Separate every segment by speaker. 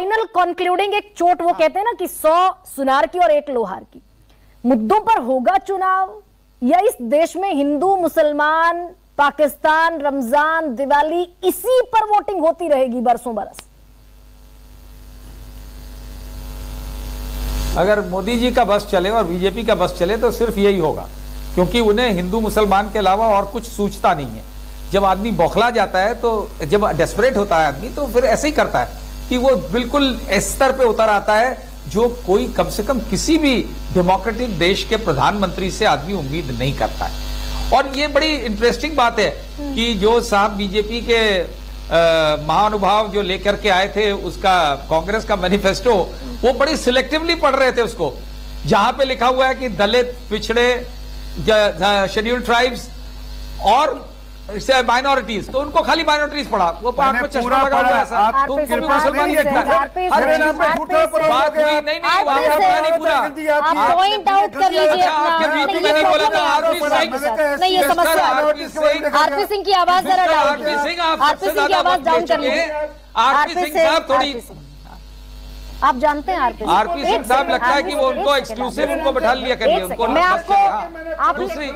Speaker 1: Final concluding एक चोट वो कहते हैं ना कि सौ सुनार की और एक लोहार की। मुद्दों पर होगा चुनाव या इस देश में हिंदू मुसलमान पाकिस्तान रमज़ान दिवाली इसी पर वोटिंग होती रहेगी बरसों बरस।
Speaker 2: अगर मोदी जी का बस चले और बीजेपी का बस चले तो सिर्फ़ यही होगा क्योंकि उन्हें हिंदू मुसलमान के अलावा और कुछ सूझता नहीं है। जब आदमी बौखला जाता है तो जब डेस्परेट होता है आदमी तो फिर ऐसे ही करता है। कि वो बिल्कुल स्तर पे उतर आता है जो कोई कम से कम किसी भी डेमोक्रेटिक देश के प्रधानमंत्री से आदमी उम्मीद नहीं करता है। और ये बड़ी इंटरेस्टिंग बात है कि जो साहब बीजेपी के महानुभाव जो लेकर के आए थे, उसका कांग्रेस का मैनिफेस्टो वो बड़ी सिलेक्टिवली पढ़ रहे थे उसको। जहाँ पे लिखा हुआ है कि दलित, पिछड़े शेड्यूल्ड ट्राइब्स और माइनॉरिटीज तो उनको खाली माइनॉरिटीज पढ़ा वो
Speaker 3: मैंने
Speaker 2: आपको चश्मा लगा हुआ है तुम
Speaker 1: पे
Speaker 2: भी मुसलमान ही है।
Speaker 1: पे
Speaker 2: हर चीज़
Speaker 1: पे
Speaker 3: झूठा पर
Speaker 2: बात हुई नहीं नहीं
Speaker 1: आप
Speaker 2: वहाँ
Speaker 1: पे
Speaker 2: नहीं पूरा।
Speaker 1: आप पॉइंट आउट कर लीजिए
Speaker 2: आपके बीच में
Speaker 1: नहीं,
Speaker 2: बोला था, आरपी सिंह।
Speaker 1: नहीं ये समस्या
Speaker 2: आरपी सिंह
Speaker 1: आरपी सिंह की आवाज़ जरा डाउन
Speaker 2: आरपी सिंह आप
Speaker 1: आरपी
Speaker 2: सबसे
Speaker 1: सिंह की आवाज़ डाउन कर लीजिए
Speaker 2: हैं। आरपी सिंह साहब थोड़ी।
Speaker 1: आप जानते हैं आरपी सिंह
Speaker 2: आरपी सिंह साहब लगता है कि वो उनको एक्सक्लूसिव
Speaker 1: आप-
Speaker 2: उनको बैठा लिया करिए, उनको
Speaker 1: मैं आपको आप
Speaker 2: दूसरी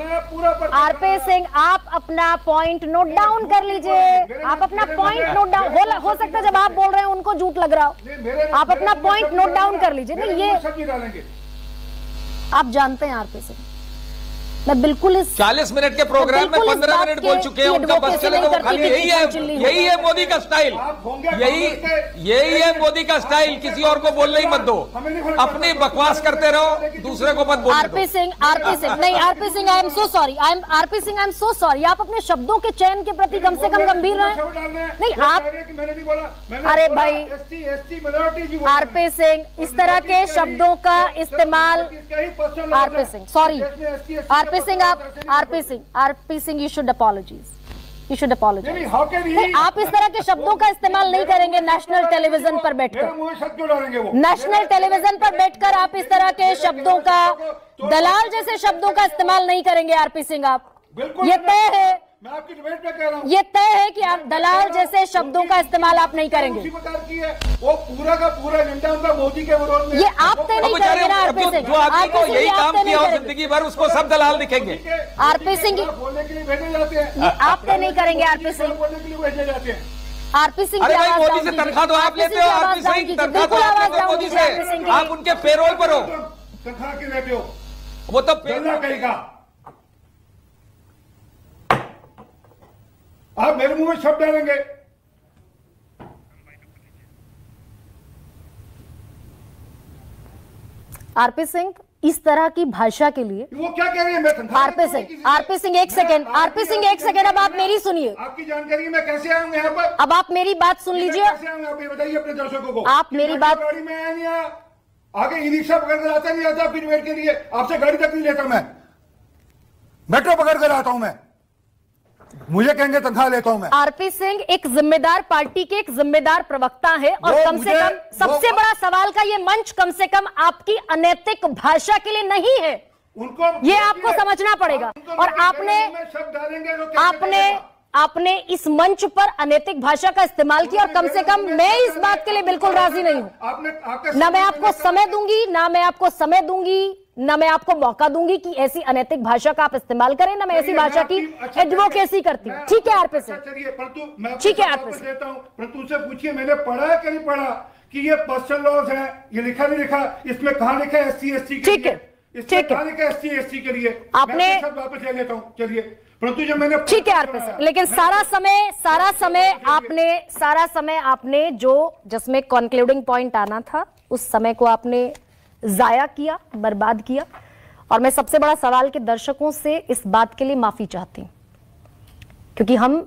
Speaker 1: आरपी सिंह आप अपना पॉइंट नोट डाउन कर लीजिए। आप अपना पॉइंट नोट डाउन हो, हो सकता है जब आप बोल रहे हैं उनको झूठ लग रहा हो। आप अपना पॉइंट नोट डाउन कर लीजिए। नहीं ये आप जानते हैं आरपी सिंह। मैं बिल्कुल इस
Speaker 2: 40 मिनट के प्रोग्राम में
Speaker 1: बिल्कुल इस
Speaker 2: 15
Speaker 1: बात
Speaker 2: मिनट बोल चुके हैं उनका बस चले तो वो खाली यही है यही है मोदी का स्टाइल यही यही है मोदी का स्टाइल किसी और को बोलने ही मत दो। अपनी बकवास करते रहो दूसरे को मत बोलने
Speaker 1: आरपी
Speaker 2: दो।
Speaker 1: सिंह आरपी सिंह नहीं RP Singh I am so sorry I am RP Singh I am so sorry आप अपने शब्दों के चयन के प्रति कम से कम गंभीर रहे नहीं आप
Speaker 3: बोला।
Speaker 1: अरे भाई,
Speaker 3: बोला
Speaker 1: आरपी सिंह इस तरह के शब्दों का इस्तेमाल RP Singh sorry RP Singh आप RP Singh RP Singh you should apologies you should नहीं आप इस तरह के शब्दों का इस्तेमाल नहीं करेंगे नेशनल टेलीविज़न पर बैठकर। नेशनल टेलीविज़न पर बैठकर आप इस तरह के शब्दों का दलाल जैसे शब्दों का इस्तेमाल नहीं करेंगे आरपी सिंह आप। ये तय है।
Speaker 3: मैं आपकी डिबेट में कह रहा हूँ।
Speaker 1: ये तय है कि आप दलाल जैसे शब्दों का इस्तेमाल आप नहीं करेंगे।
Speaker 3: उसी प्रकार की है। वो पूरा का पूरा एजेंडा उनका मोदी के विरोध में
Speaker 1: ये आप तय नहीं करेंगे ना आरपी सिंह।
Speaker 2: जो आदमी को यही काम किया हो ज़िंदगी भर उसको सब दलाल दिखेंगे।
Speaker 1: आरपी सिंह की-
Speaker 3: बोलने के लिए भेजे जाते हैं।
Speaker 1: आप तय नहीं करेंगे आरपी सिंह।
Speaker 3: बोलने के लिए भेजे जाते हैं।
Speaker 1: आरपी सिंह
Speaker 2: अरे भाई मोदी से। तनख्वाह तो आप लेते हो आरपी सिंह। तनख्वाह तो आप लेते हो मोदी से। आप उनके पेरोल पर हो।
Speaker 3: तनख्वाह के लेते हो।
Speaker 2: वो तो
Speaker 3: गल्ला कहेगा आप मेरे मुँह में शब्द डालेंगे।
Speaker 1: आरपी सिंह इस तरह की भाषा के लिए
Speaker 3: वो क्या कह रही है? मैं
Speaker 1: आरपी सिंह आरपी सिंह एक सेकेंड आरपी सिंह एक सेकेंड अब आप मेरी सुनिए।
Speaker 3: आपकी जानकारी में कैसे आऊँगा यहाँ पर?
Speaker 1: अब आप मेरी बात सुन लीजिए।
Speaker 3: आप ये बताइए अपने दर्शकों को।
Speaker 1: आप मेरी बात-
Speaker 3: गाड़ी में आया नहीं आया? आगे ई रिक्शा पकड़ कर आता नहीं आता आपकी डिबेट के लिए? आपसे गाड़ी तक नहीं लेता मैं। मेट्रो पकड़ कर आता हूँ मैं। मुझे कहेंगे तनख्वाह लेता हूँ मैं।
Speaker 1: आरपी सिंह एक जिम्मेदार पार्टी के एक जिम्मेदार प्रवक्ता है और कम से कम सबसे बड़ा सवाल का ये मंच कम से कम आपकी अनैतिक भाषा के लिए नहीं है।
Speaker 3: उनको
Speaker 1: ये आपको समझना पड़ेगा। और आपने-
Speaker 3: तो
Speaker 1: आपने आपने इस मंच पर अनैतिक भाषा का इस्तेमाल किया और कम से कम मैं इस बात के लिए बिल्कुल राज़ी नहीं हूँ। ना मैं आपको समय दूँगी ना मैं आपको समय दूँगी। ना मैं आपको मौका दूँगी कि ऐसी अनैतिक भाषा का आप इस्तेमाल करें ना मैं ऐसी भाषा की
Speaker 3: अच्छा,
Speaker 1: एडवोकेसी करती हूँ। ठीक है आरपी सिंह
Speaker 3: अच्छा,
Speaker 1: ठीक है, आरपी सिंह।
Speaker 3: परंतु उससे पूछिए मैंने पढ़ा है कि नहीं पढ़ा कि ये पर्सनल लॉज है ये लिखा नहीं लिखा इसमें कहा लिखा है एस सी एस टी के
Speaker 1: ठीक है,
Speaker 3: लिए
Speaker 1: ठीक है।
Speaker 3: एस सी एस टी के लिए?
Speaker 1: आपने-
Speaker 3: वापस ले लेता हूँ। चलिए परंतु जब मैंने
Speaker 1: ठीक है आरपी सिंह लेकिन सारा समय सारा समय आपने सारा समय आपने जो जिसमें कंक्लूडिंग पॉइंट आना था उस समय को आपने जाया किया, बर्बाद किया। और मैं सबसे बड़ा सवाल के दर्शकों से इस बात के लिए माफ़ी चाहती हूँ, क्योंकि हम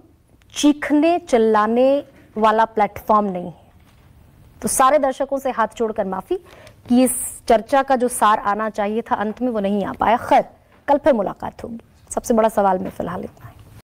Speaker 1: चीखने, चिल्लाने वाला प्लेटफॉर्म नहीं है। तो सारे दर्शकों से हाथ जोड़कर माफ़ी कि इस चर्चा का जो सार आना चाहिए था, अंत में वो नहीं आ पाया। खैर, कल फिर मुलाकात होगी। सबसे बड़ा सवाल में फ़िलहाल इतना है।